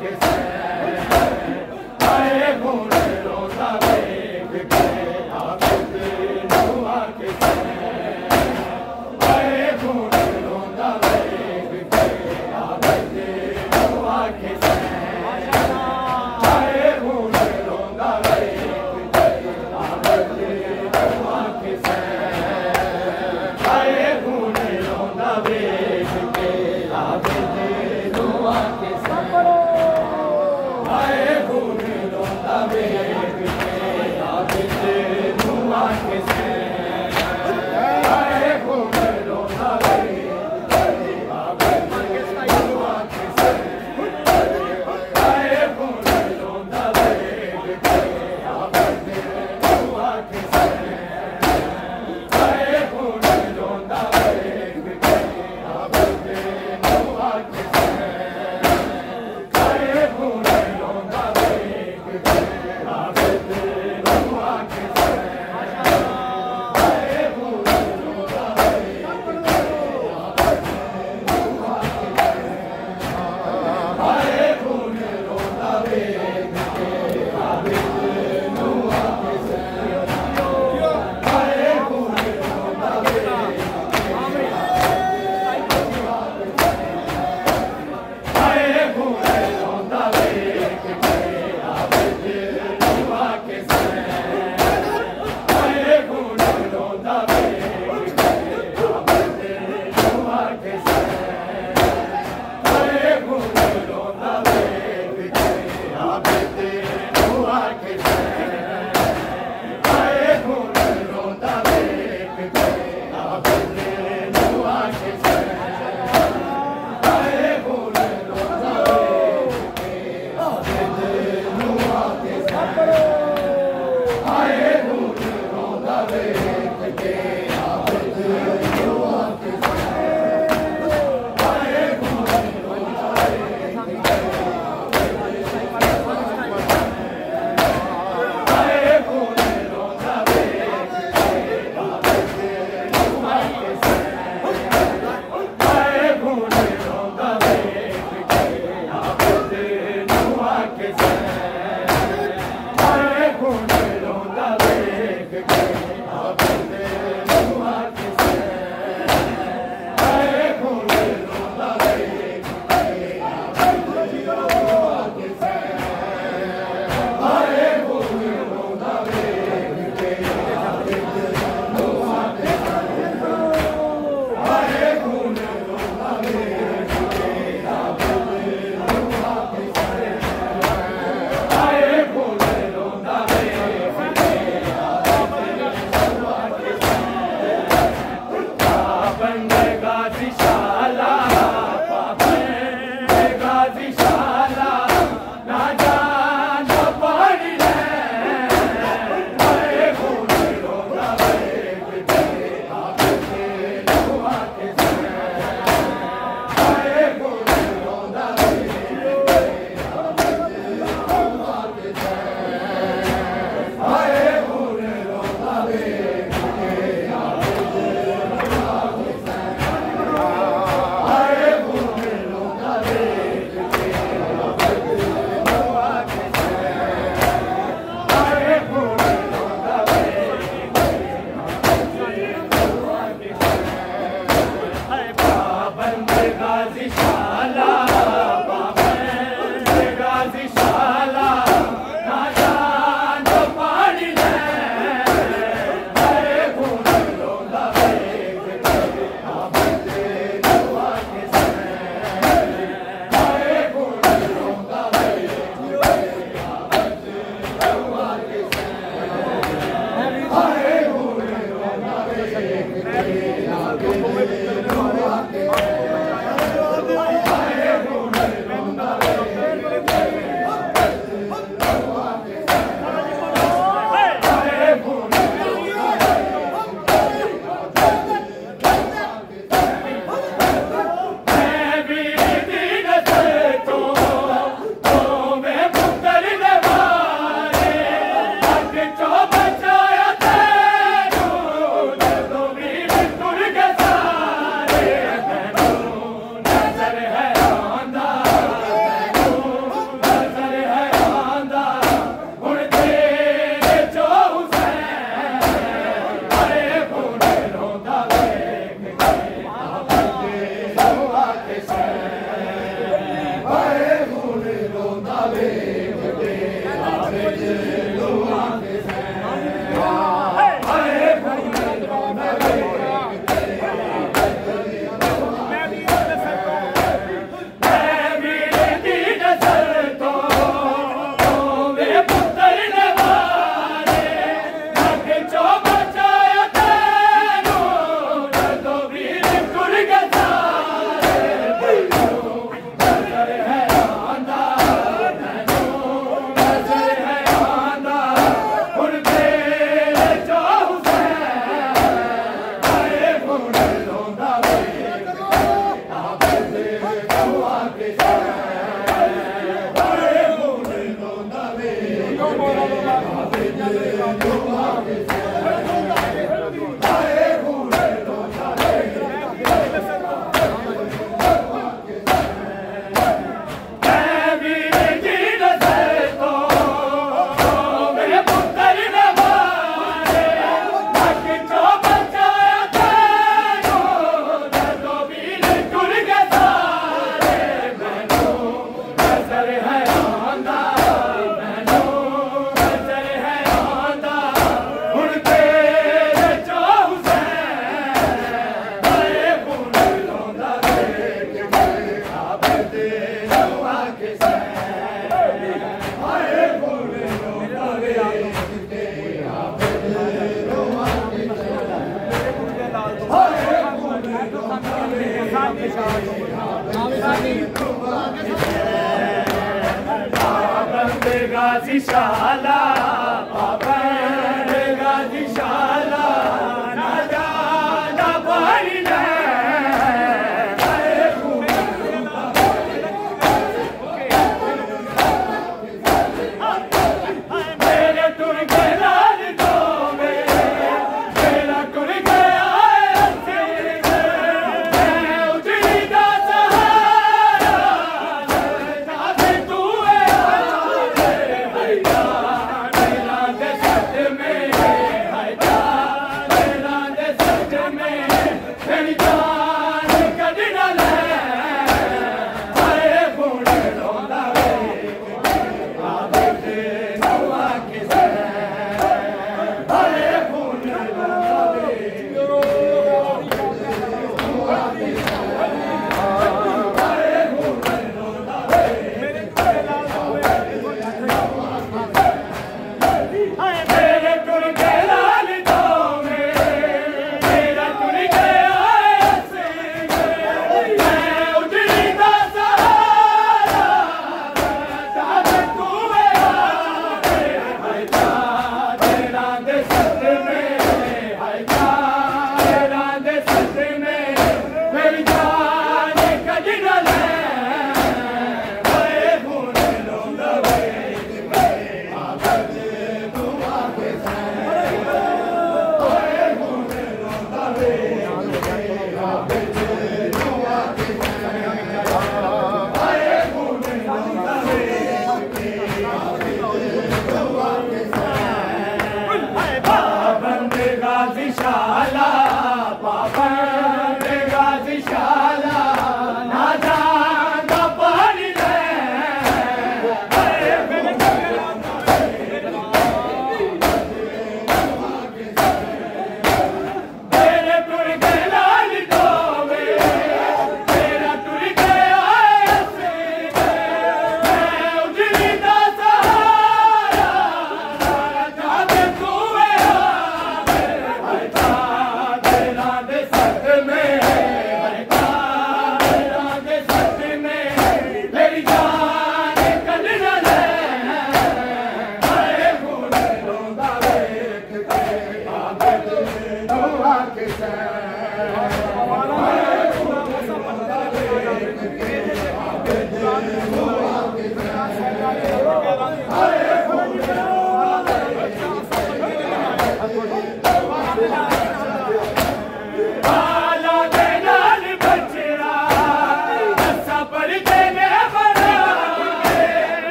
Marquez.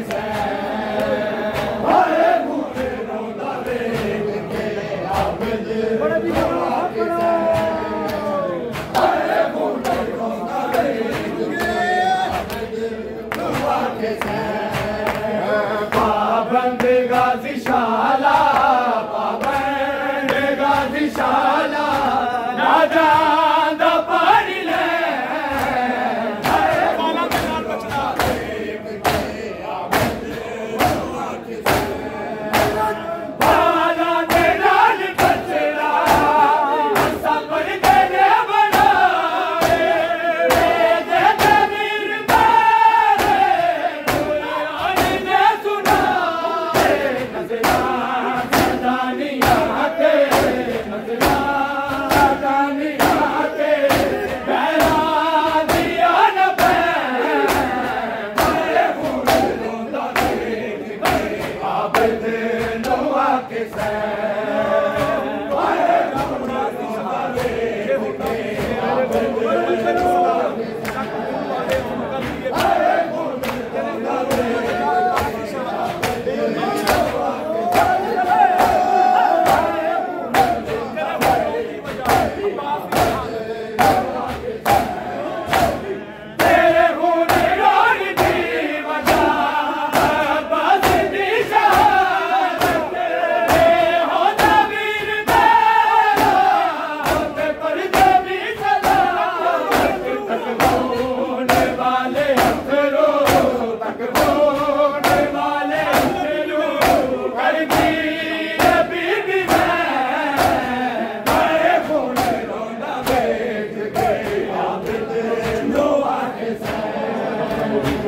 Jesus.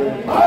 Thank.